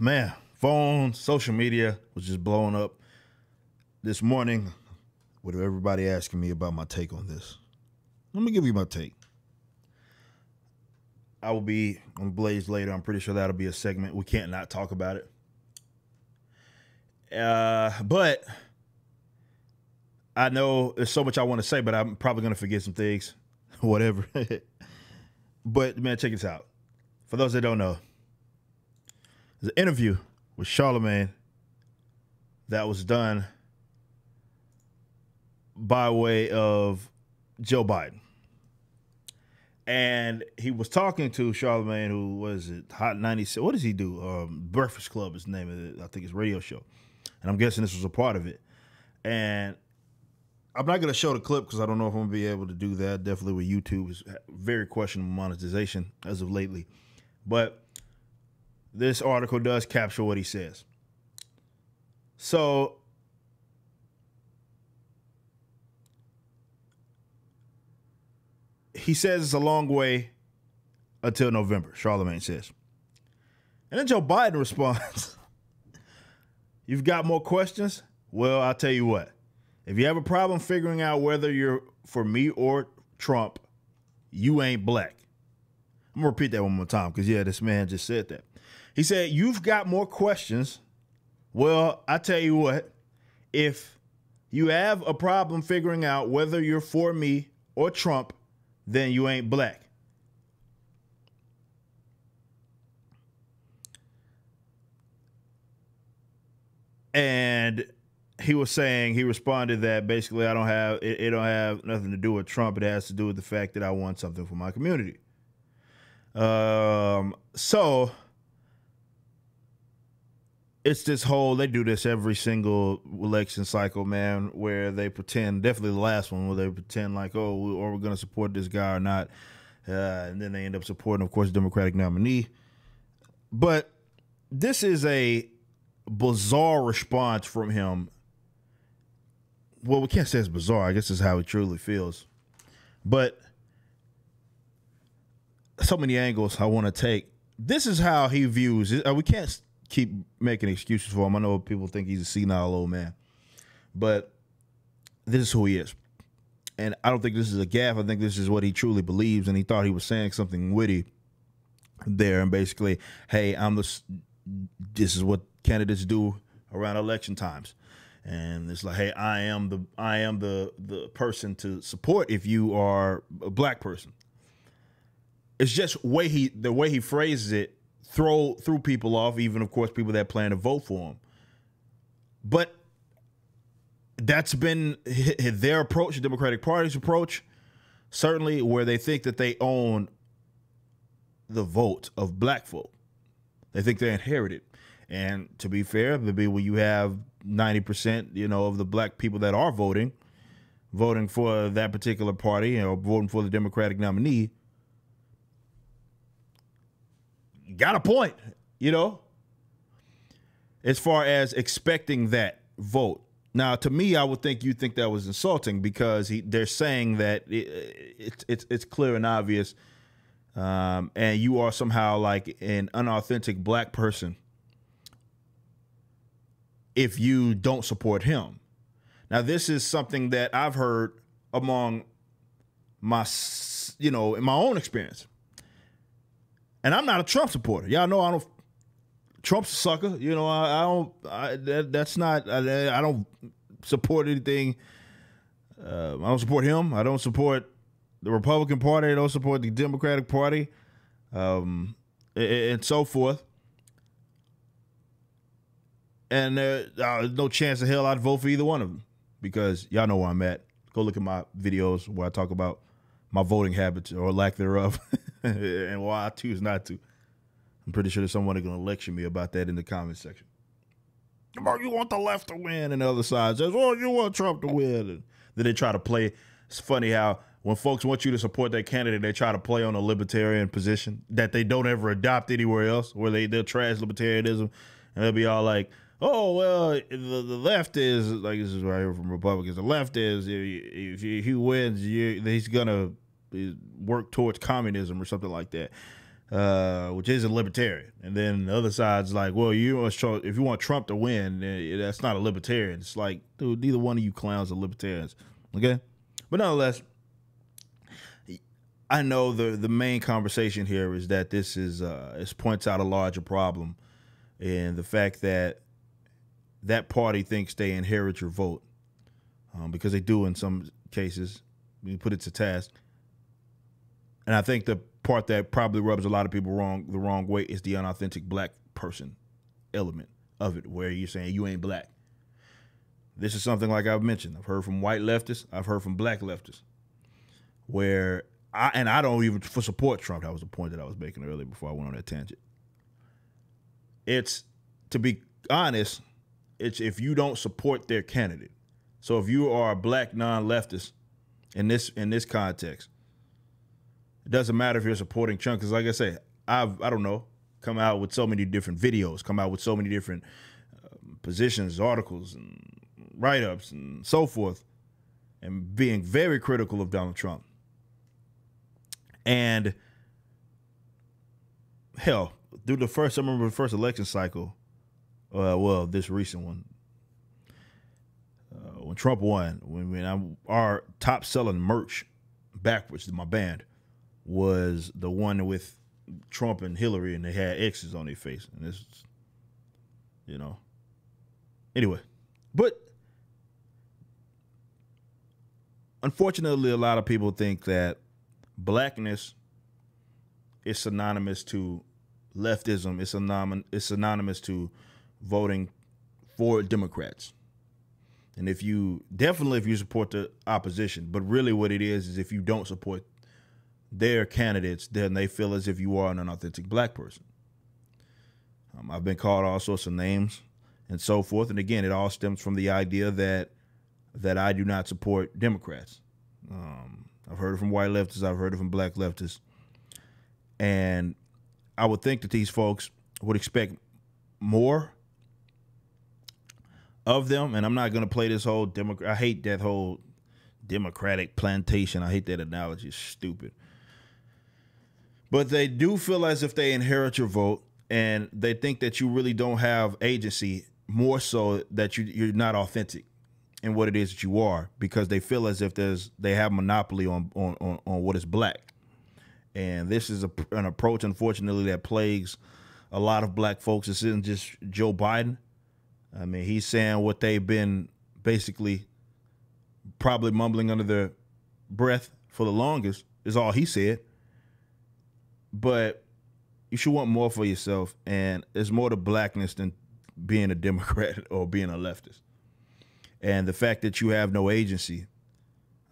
man, phone, social media was just blowing up this morning with everybody asking me about my take on this. Let me give you my take. I will be on Blaze later. I'm pretty sure that'll be a segment. We can't not talk about it. Uh, but I know there's so much I want to say, but I'm probably gonna forget some things, whatever. but man, check this out. For those that don't know, there's an interview with Charlamagne that was done by way of Joe Biden. And he was talking to Charlamagne, who was it, Hot 96. What does he do? Um, Breakfast Club is the name of it. I think it's radio show. And I'm guessing this was a part of it. And I'm not going to show the clip because I don't know if I'm going to be able to do that. Definitely with YouTube is very questionable monetization as of lately. But this article does capture what he says. So he says it's a long way until November, Charlamagne says. And then Joe Biden responds, You've got more questions? Well, I'll tell you what. If you have a problem figuring out whether you're for me or Trump, you ain't black. I'm gonna repeat that one more time because yeah, this man just said that. He said, You've got more questions. Well, I tell you what, if you have a problem figuring out whether you're for me or Trump, then you ain't black. And he was saying he responded that basically I don't have it, it, don't have nothing to do with Trump. It has to do with the fact that I want something for my community. Um, so it's this whole they do this every single election cycle, man, where they pretend definitely the last one where they pretend like oh or we're going to support this guy or not, uh, and then they end up supporting, of course, the Democratic nominee. But this is a bizarre response from him. Well, we can't say it's bizarre. I guess it's how he truly feels. But so many angles I want to take. This is how he views it. Uh, we can't keep making excuses for him. I know people think he's a senile old man, but this is who he is. And I don't think this is a gaffe. I think this is what he truly believes. And he thought he was saying something witty there. And basically, hey, I'm the. This is what candidates do around election times and it's like hey i am the i am the the person to support if you are a black person it's just way he the way he phrases it throw threw people off even of course people that plan to vote for him. But that's been their approach the democratic party's approach certainly where they think that they own the vote of black folk. They think they inherit it. And to be fair, maybe when you have ninety percent, you know, of the black people that are voting, voting for that particular party, or voting for the Democratic nominee, got a point, you know. As far as expecting that vote. Now, to me, I would think you think that was insulting because he, they're saying that it, it, it's it's clear and obvious, um, and you are somehow like an unauthentic black person if you don't support him. Now, this is something that I've heard among my, you know, in my own experience. And I'm not a Trump supporter. Y'all know I don't. Trump's a sucker. You know, I, I don't. I, that, that's not. I, I, don't support anything. Uh, I don't support him. I don't support the Republican Party. I don't support the Democratic Party, um, and, and so forth and uh, there's no chance in hell I'd vote for either one of them because y'all know where I'm at. Go look at my videos where I talk about my voting habits or lack thereof, and why I choose not to. I'm pretty sure there's someone going to lecture me about that in the comment section. You want the left to win, and the other side says, "Oh, you want Trump to win." And then they try to play. It's funny how when folks want you to support their candidate, they try to play on a libertarian position that they don't ever adopt anywhere else, where they they'll trash libertarianism, and they'll be all like, oh well, the, the left is like this is right here from Republicans. The left is if, if he wins, you, he's gonna work towards communism or something like that. uh, which is a libertarian. And then the other side's like, well, you if you want Trump to win, that's not a libertarian. It's like, dude, neither one of you clowns are libertarians. Okay, but nonetheless, I know the the main conversation here is that this is uh, this points out a larger problem, and the fact that that party thinks they inherit your vote, um, because they do in some cases. You put it to task, and I think the part that probably rubs a lot of people wrong the wrong way is the unauthentic black person element of it, where you're saying you ain't black. This is something like I've mentioned. I've heard from white leftists. I've heard from black leftists, where I and I don't even for support Trump. That was the point that I was making earlier before I went on that tangent. It's to be honest, it's if you don't support their candidate. So if you are a black non-leftist in this in this context, doesn't matter if you're supporting Trump because, like I say, I've I don't know come out with so many different videos, come out with so many different uh, positions, articles, and write-ups, and so forth, and being very critical of Donald Trump. And hell, through the first, I remember the first election cycle, uh, well, this recent one, uh, when Trump won, when, when I, our top selling merch BackWordz, to my band, was the one with Trump and Hillary, and they had X's on their face, and this, you know. Anyway, but unfortunately, a lot of people think that blackness is synonymous to leftism. It's synonymous. It's synonymous to voting for Democrats. And if you definitely if you support the opposition, but really what it is is if you don't support their candidates, then they feel as if you are an authentic black person. Um, I've been called all sorts of names and so forth, and again, it all stems from the idea that that I do not support Democrats. Um, I've heard it from white leftists, I've heard it from black leftists, and I would think that these folks would expect more of them. And I'm not going to play this whole Democrat. I hate that whole Democratic plantation. I hate that analogy. It's stupid. But they do feel as if they inherit your vote and they think that you really don't have agency more so that you you're not authentic in what it is that you are because they feel as if there's they have monopoly on on on, on what is black. And this is a, an approach unfortunately that plagues a lot of black folks. This isn't just Joe Biden. I mean, he's saying what they've been basically probably mumbling under their breath for the longest is all he said but you should want more for yourself, and there's more to blackness than being a Democrat or being a leftist. And the fact that you have no agency,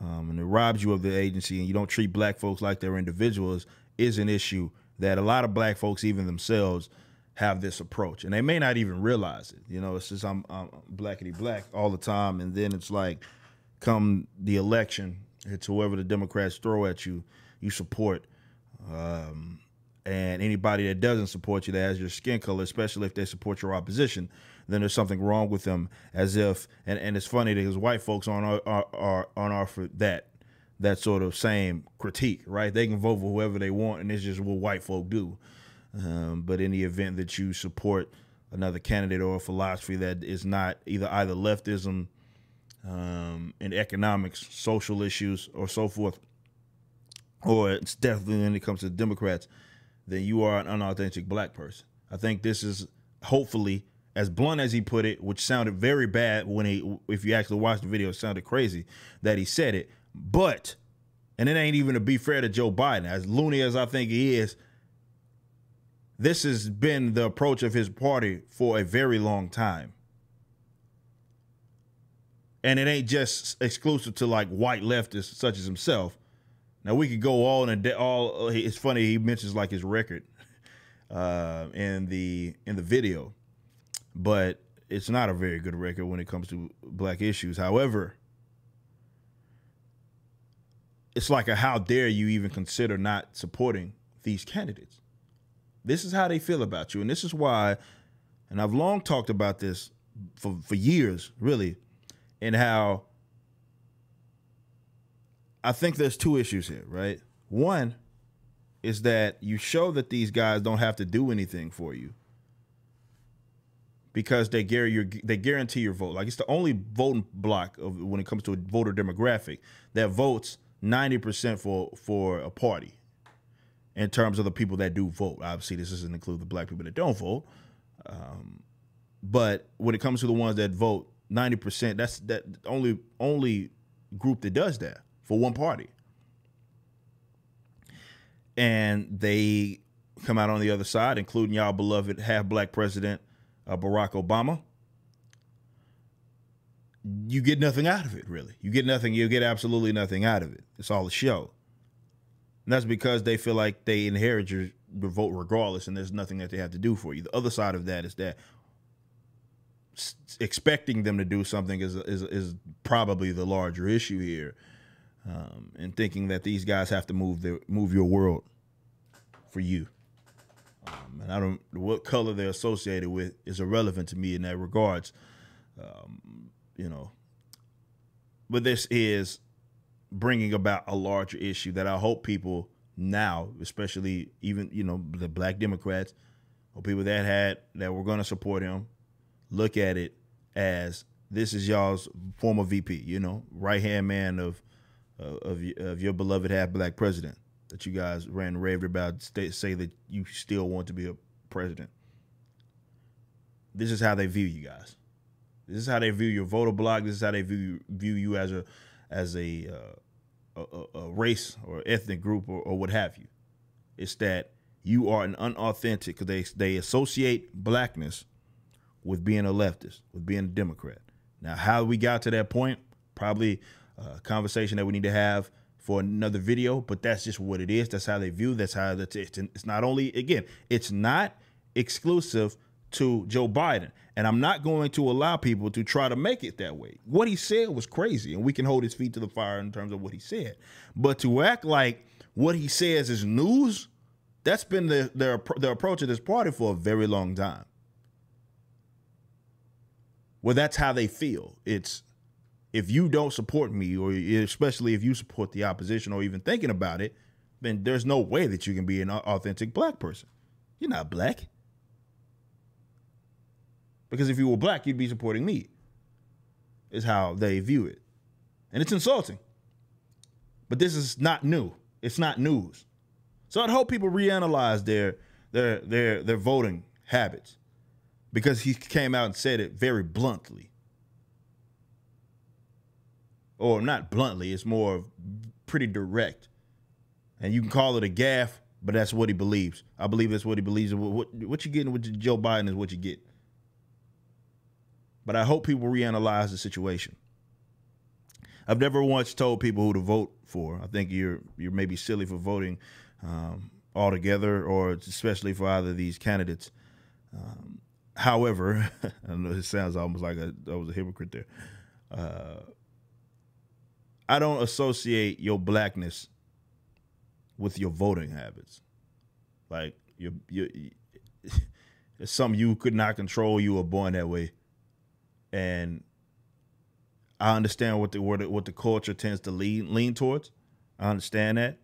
um, and it robs you of the agency, and you don't treat black folks like they're individuals, is an issue that a lot of black folks, even themselves, have this approach, and they may not even realize it. You know, it's just I'm, I'm black all the time, and then it's like, come the election, it's whoever the Democrats throw at you, you support. Um, and anybody that doesn't support you, that has your skin color, especially if they support your opposition, then there's something wrong with them. As if, and, and it's funny because white folks aren't are, are aren't offered that that sort of same critique, right? They can vote for whoever they want, and it's just what white folk do. Um, but in the event that you support another candidate or a philosophy that is not either either leftism um, in economics, social issues, or so forth, or it's definitely when it comes to Democrats, then you are an unauthentic black person. I think this is hopefully as blunt as he put it, which sounded very bad when he, if you actually watched the video, it sounded crazy that he said it. But, and it ain't even to be fair to Joe Biden, as loony as I think he is, this has been the approach of his party for a very long time. And it ain't just exclusive to like white leftists such as himself. Now we could go all in a all. It's funny he mentions like his record uh, in the in the video, but it's not a very good record when it comes to black issues. However, it's like a how dare you even consider not supporting these candidates? This is how they feel about you, and this is why. And I've long talked about this for for years, really, and how I think there's two issues here, right? One, is that you show that these guys don't have to do anything for you because they guarantee they guarantee your vote. Like it's the only voting block of when it comes to a voter demographic that votes ninety percent for for a party. In terms of the people that do vote, obviously this doesn't include the black people that don't vote. Um, but when it comes to the ones that vote ninety percent, that's that only only group that does that for one party. And they come out on the other side, including y'all beloved half black president uh, Barack Obama. You get nothing out of it, really. You get nothing. You get absolutely nothing out of it. It's all a show. And that's because they feel like they inherit your, your vote regardless, and there's nothing that they have to do for you. The other side of that is that expecting them to do something is is, is probably the larger issue here, um, and thinking that these guys have to move their move your world for you. Um, and I don't what color they're associated with is irrelevant to me in that regards. Um, you know, but this is bringing about a larger issue that I hope people now, especially even you know the Black Democrats or people that had that were going to support him, look at it as this is y'all's former VP, you know, right hand man of uh, of of your beloved half black president that you guys ran raved about. Say that you still want to be a president. This is how they view you guys. This is how they view your voter block. This is how they view view you as a as a uh, a, a, race or ethnic group or, or what have you. It's that you are an unauthentic because they they associate blackness with being a leftist, with being a Democrat. Now, how we got to that point, probably conversation that we need to have for another video, but that's just what it is. That's how they view. That's how that's it. It's not only again, it's not exclusive to Joe Biden. And I'm not going to allow people to try to make it that way. What he said was crazy, and we can hold his feet to the fire in terms of what he said. But to act like what he says is news, that's been the their, their approach of this party for a very long time. Well, that's how they feel. It's if you don't support me, or especially if you support the opposition, or even thinking about it, then there's no way that you can be an authentic black person. You're not black. Because if you were black, you'd be supporting me, is how they view it. And it's insulting. But this is not new. It's not news. So I'd hope people reanalyze their their their their voting habits because he came out and said it very bluntly. Or not bluntly, it's more pretty direct. And you can call it a gaffe, but that's what he believes. I believe that's what he believes. What, what you're getting with Joe Biden is what you get. But I hope people reanalyze the situation. I've never once told people who to vote for. I think you're you're maybe silly for voting um, altogether, or especially for either of these candidates. Um, However, I don't know it sounds almost like I was a hypocrite there. Uh, I don't associate your blackness with your voting habits. Like you, you, it's something you could not control. You were born that way, and I understand what the what the, what the culture tends to lean lean towards. I understand that,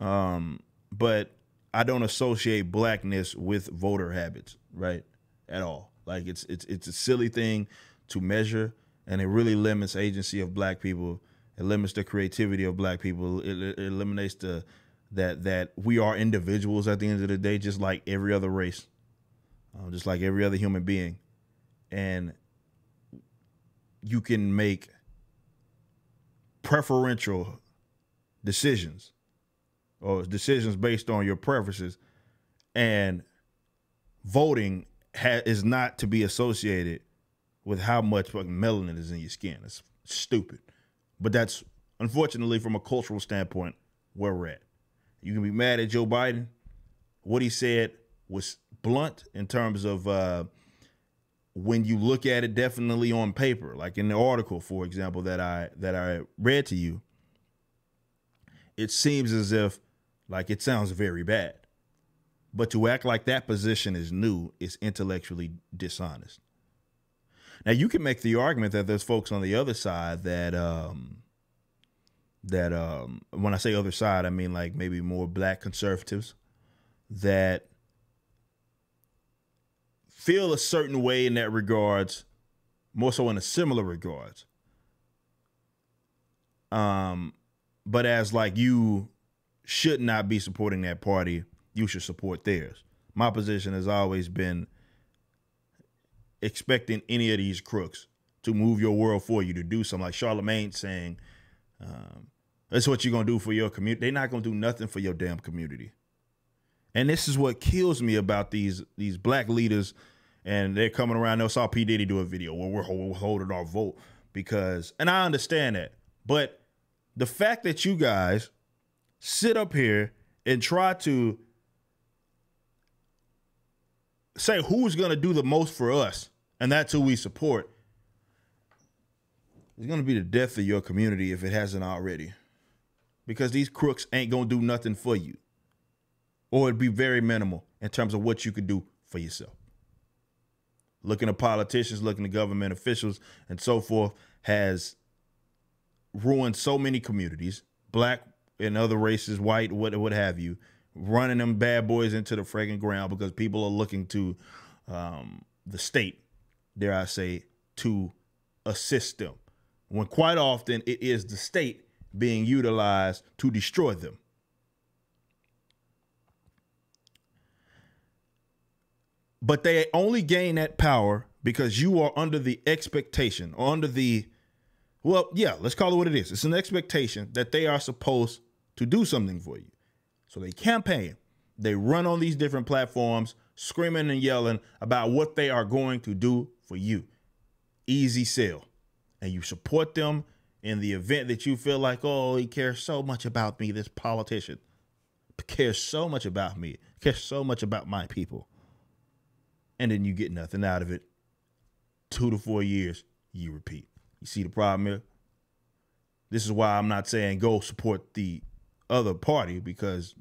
um, but I don't associate blackness with voter habits. Right? at all. Like it's it's it's a silly thing to measure, and it really limits agency of black people. It limits the creativity of black people. It, it eliminates the that that we are individuals at the end of the day, just like every other race, uh, just like every other human being, and you can make preferential decisions or decisions based on your preferences and voting ha- is not to be associated with how much fucking melanin is in your skin. It's stupid. But that's unfortunately from a cultural standpoint where we're at. You can be mad at Joe Biden. What he said was blunt in terms of uh, when you look at it definitely on paper, like in the article, for example, that I that I read to you, it seems as if like it sounds very bad. But to act like that position is new is intellectually dishonest. Now you can make the argument that there's folks on the other side that um, that um, when I say other side, I mean like maybe more black conservatives that feel a certain way in that regards, more so in a similar regards. Um, but as like you should not be supporting that party, you should support theirs. My position has always been expecting any of these crooks to move your world for you to do something like Charlamagne saying, um, that's what you're gonna do for your community. They're not gonna do nothing for your damn community. And this is what kills me about these these black leaders, and they're coming around. They saw P Diddy do a video where we're, we're holding our vote because, and I understand that, but the fact that you guys sit up here and try to say who's going to do the most for us, and that's who we support, it's going to be the death of your community if it hasn't already. Because these crooks ain't going to do nothing for you. Or it'd be very minimal in terms of what you could do for yourself. Looking at politicians, looking at government officials, and so forth has ruined so many communities, black and other races, white, what what have you, running them bad boys into the frigging ground because people are looking to um, the state, dare I say, to assist them. When quite often it is the state being utilized to destroy them. But they only gain that power because you are under the expectation or under the well, yeah, let's call it what it is. It's an expectation that they are supposed to do something for you. So they campaign, they run on these different platforms, screaming and yelling about what they are going to do for you. Easy sell. And you support them in the event that you feel like, oh, he cares so much about me, this politician cares so much about me, cares so much about my people. And then you get nothing out of it. Two to four years, you repeat. You see the problem here? This is why I'm not saying go support the other party because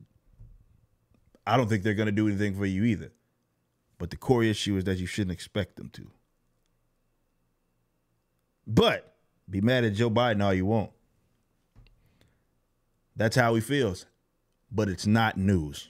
I don't think they're going to do anything for you either. But the core issue is that you shouldn't expect them to. But be mad at Joe Biden all you want. That's how he feels. But it's not news.